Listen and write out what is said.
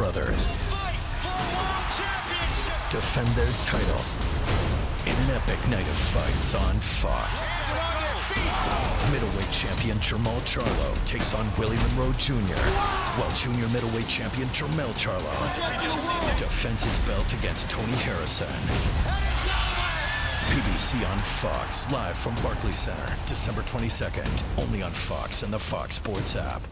brothers defend their titles in an epic night of fights on Fox. Middleweight champion Jermall Charlo takes on Willie Monroe Jr., while junior middleweight champion Jermell Charlo defends his belt against Tony Harrison. PBC on Fox, live from Barclays Center, December 22nd, only on Fox and the Fox Sports app.